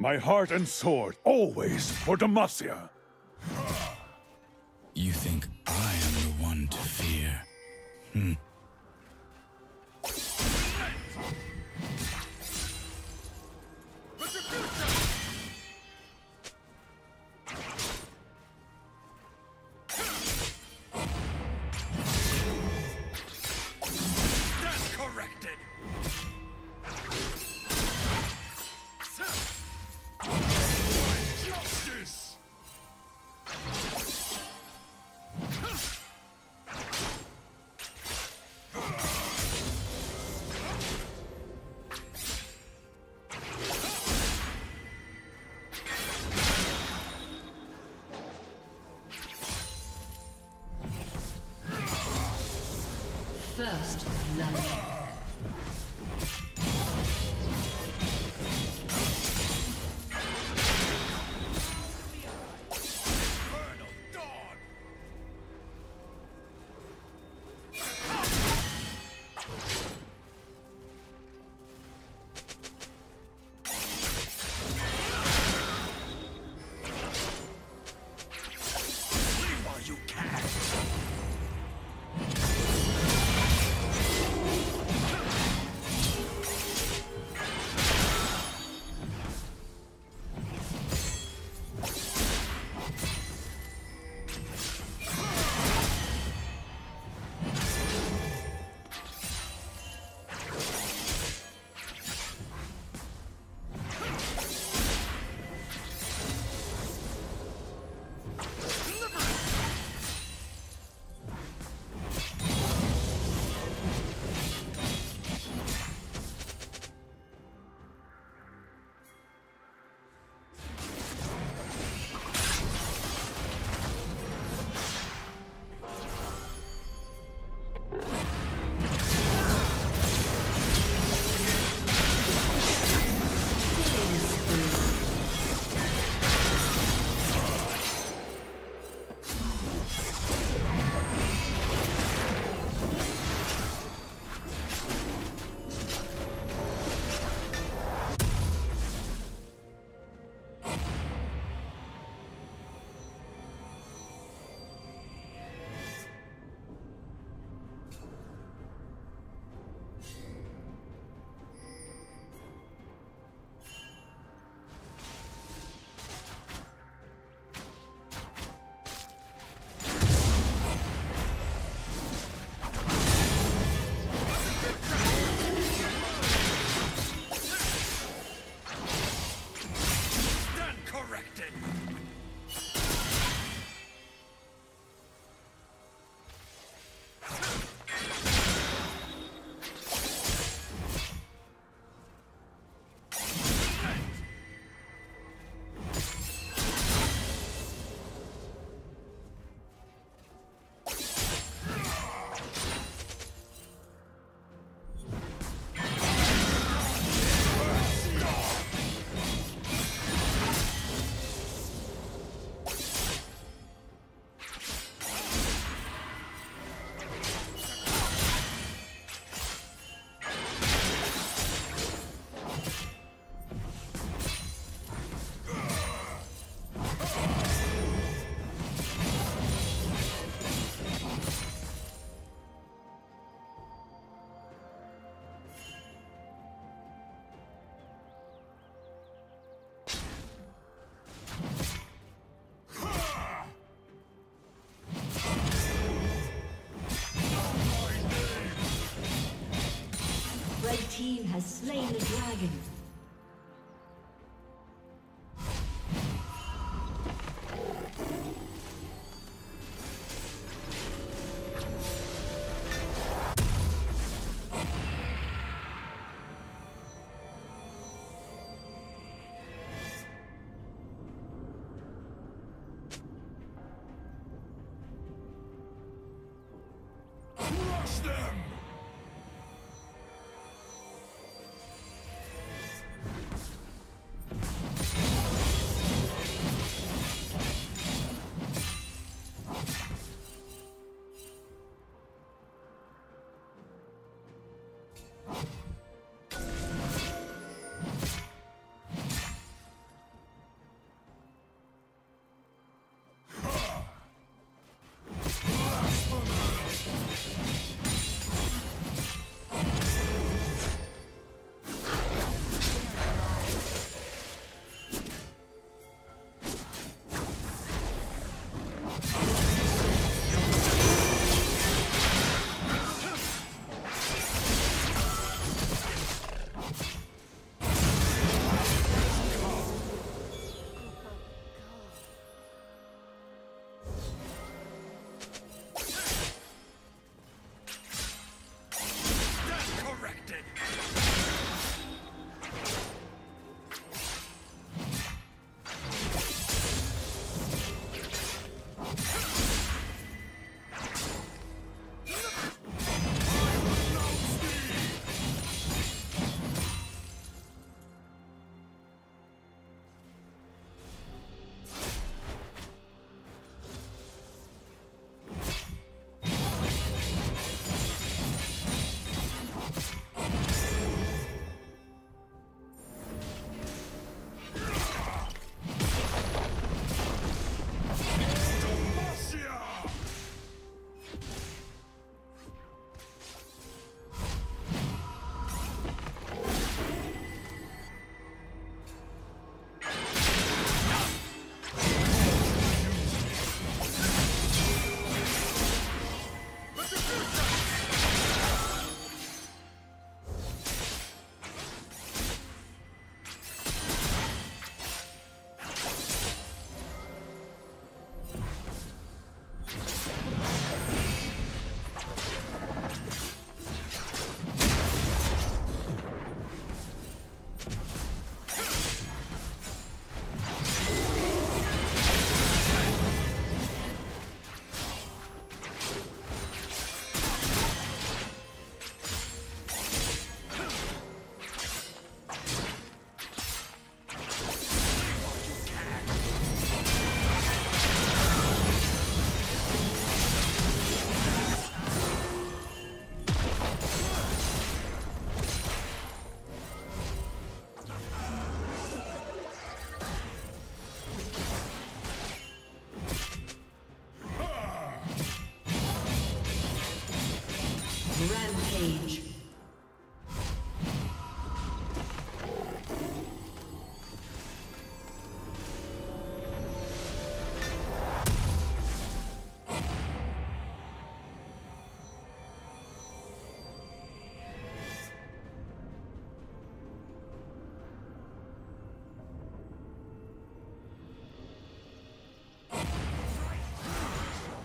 My heart and sword, always for Demacia. You think I am the one to fear? Hmm. First love. team has slain the dragon. them!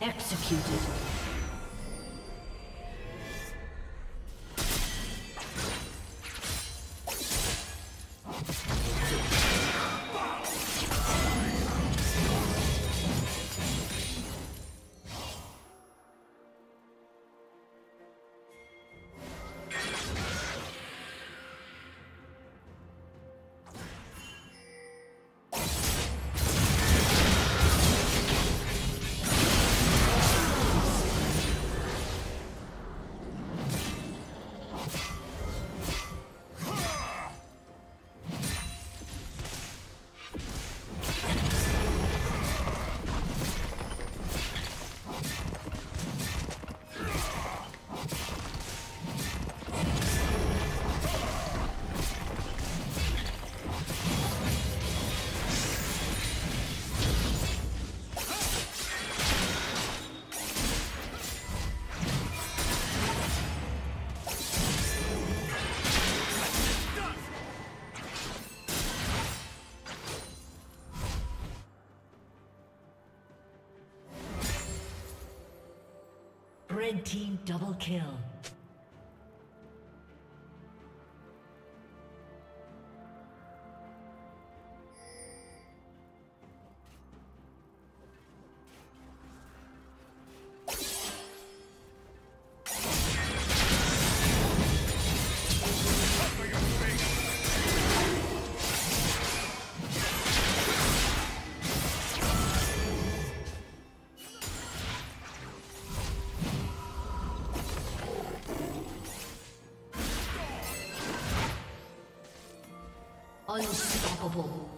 Executed. Double kill. Unstoppable.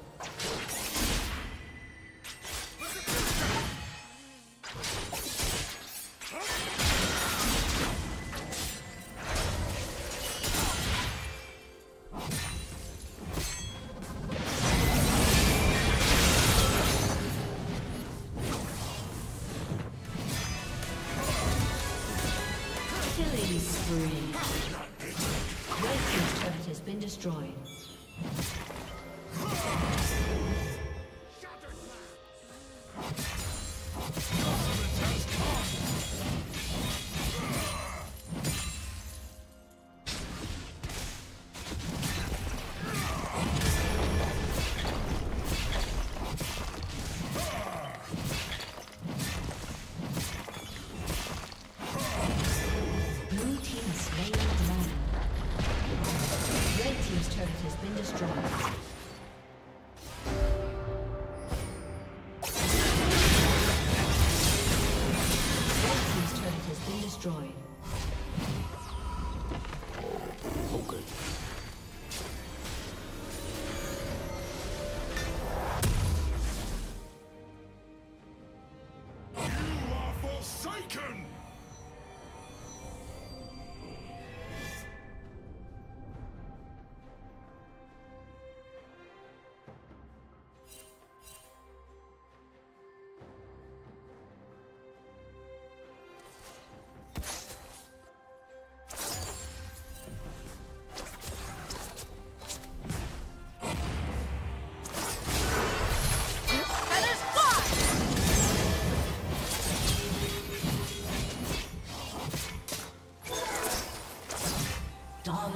Killing spree. Turret has been destroyed. Has been destroyed.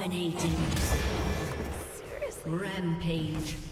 Dominating. Rampage.